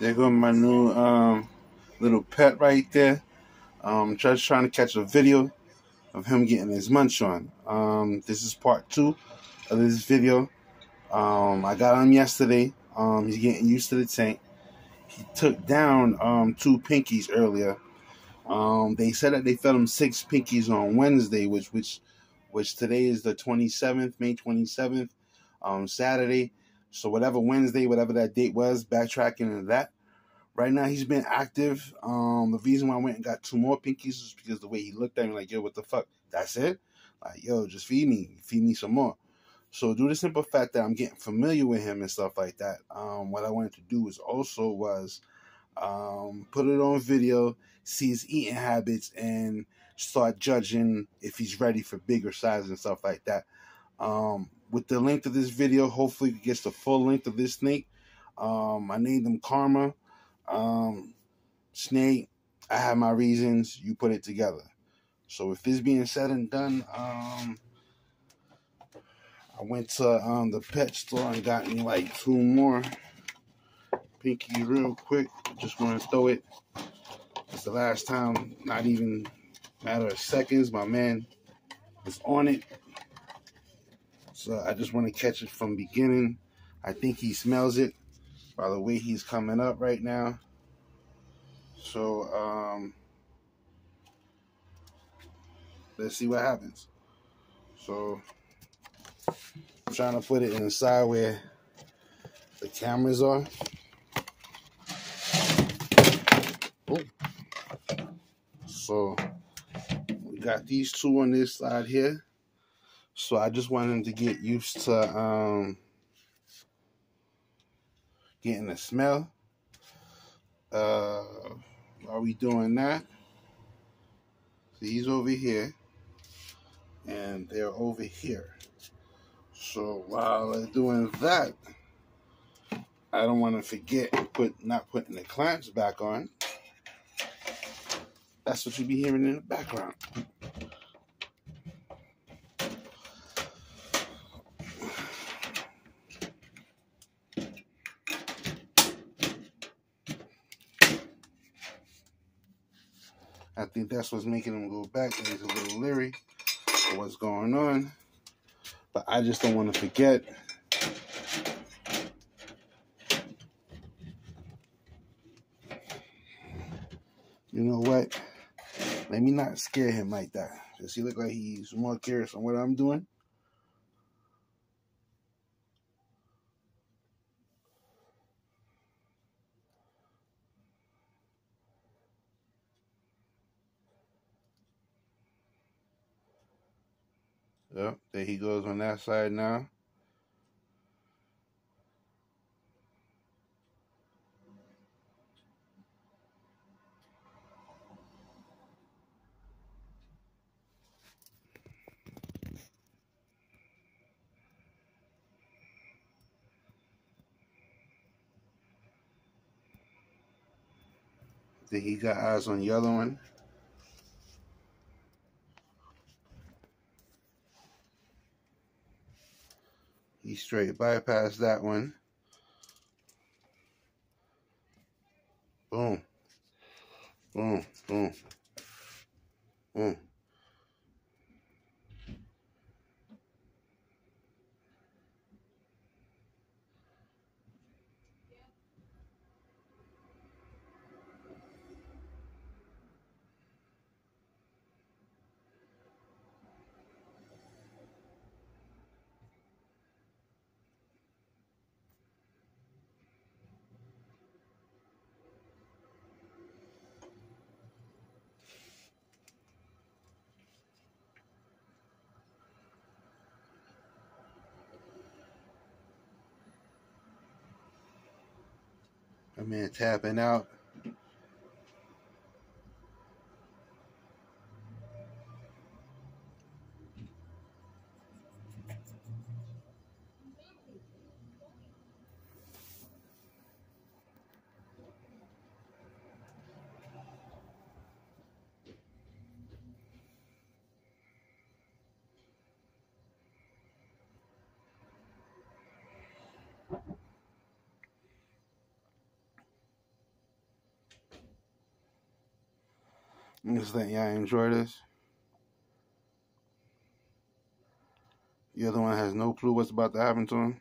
There go my new um, little pet right there. Um, just trying to catch a video of him getting his munch on. Um, this is part two of this video. Um, I got him yesterday. Um, he's getting used to the tank. He took down um, two pinkies earlier. Um, they said that they fed him six pinkies on Wednesday, which which which today is the 27th, May 27th, um, Saturday. So whatever Wednesday, whatever that date was, backtracking into that. Right now he's been active. Um, the reason why I went and got two more pinkies is because the way he looked at me like, yo, what the fuck? That's it? Like, yo, just feed me. Feed me some more. So due to the simple fact that I'm getting familiar with him and stuff like that, um, what I wanted to do was also was um, put it on video, see his eating habits, and start judging if he's ready for bigger size and stuff like that. Um, with the length of this video, hopefully it gets the full length of this snake. Um, I named him Karma. Um, snake, I have my reasons. You put it together. So with this being said and done, um, I went to um, the pet store and got me like two more pinky real quick. Just want to throw it. It's the last time, not even matter of seconds. My man is on it. So I just want to catch it from beginning. I think he smells it by the way he's coming up right now. So um, let's see what happens. So I'm trying to put it inside where the cameras are. Oh. So we got these two on this side here. So I just want him to get used to um, getting the smell. Uh, are we doing that? So he's over here, and they're over here. So while they're doing that, I don't want to forget put not putting the clamps back on. That's what you be hearing in the background. Think that's what's making him go back. And he's a little leery of what's going on. But I just don't want to forget. You know what? Let me not scare him like that. Does he look like he's more curious on what I'm doing? Yep, there he goes on that side now. Then he got eyes on the other one. He straight bypassed that one. Boom. Boom. Boom. Boom. That man tapping out. Thank you. Just letting y'all enjoy this. The other one has no clue what's about to happen to him.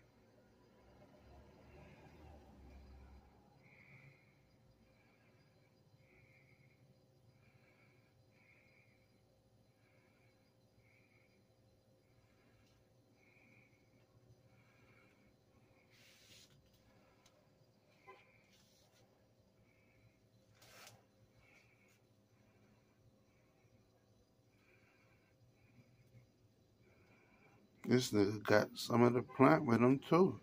This nigga got some of the plant with him too.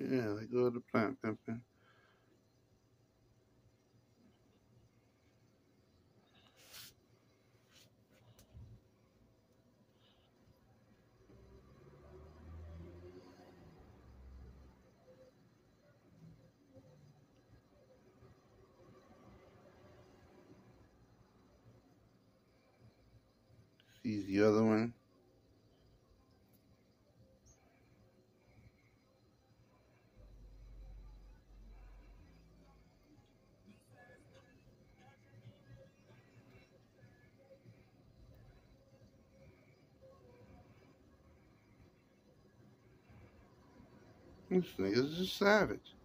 Yeah, they go to plant He's the other one. This nigga's a savage.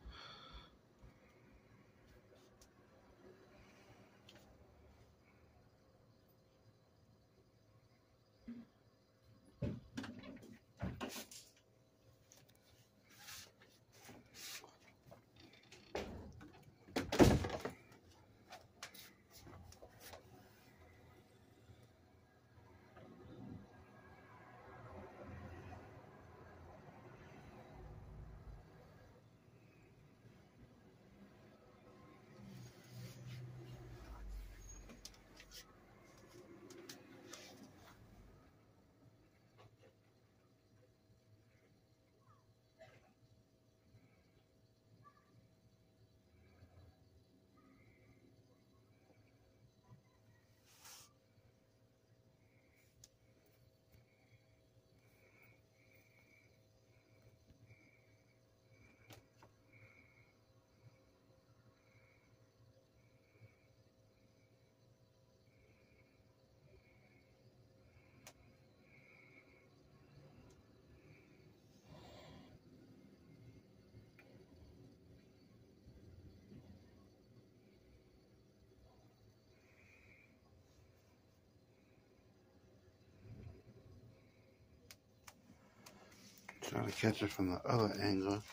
Trying to catch it from the other angle.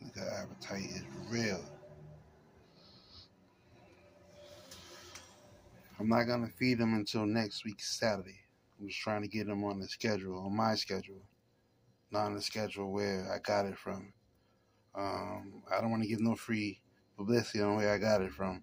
This nigga appetite is real. I'm not gonna feed him until next week Saturday. I'm just trying to get him on the schedule, on my schedule, not on the schedule where I got it from. Um, I don't want to give no free publicity on where I got it from.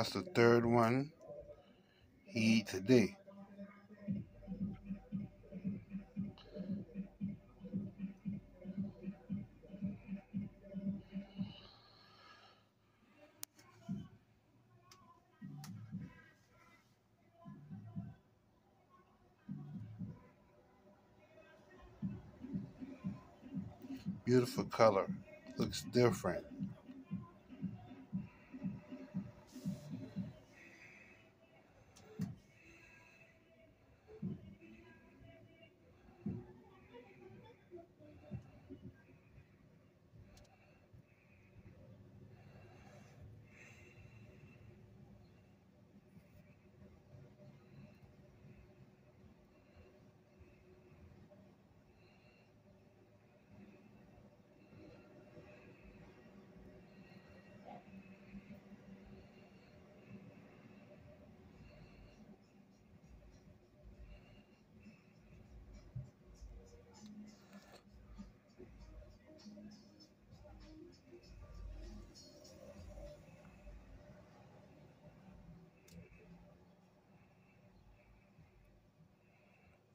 That's the third one he eat today. Beautiful color. Looks different.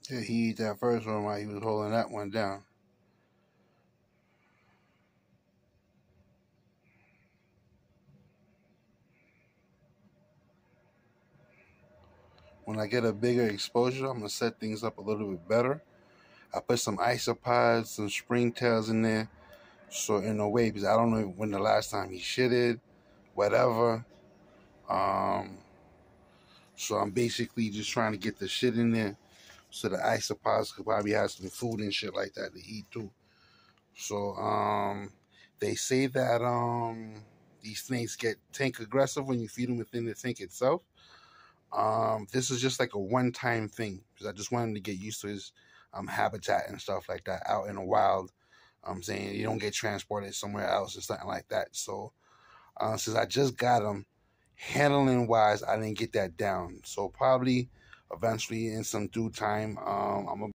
Yeah, he ate that first one while he was holding that one down. When I get a bigger exposure, I'm going to set things up a little bit better. I put some isopods, some springtails in there. So in a way, because I don't know when the last time he shitted, whatever. Um, so I'm basically just trying to get the shit in there so the isopods could probably have some food and shit like that to eat too. So um, they say that um, these snakes get tank aggressive when you feed them within the tank itself. Um, this is just like a one-time thing because I just wanted to get used to his um, habitat and stuff like that out in the wild. I'm saying you don't get transported somewhere else or something like that. So uh, since I just got him, handling wise, I didn't get that down. So probably eventually in some due time, um, I'm gonna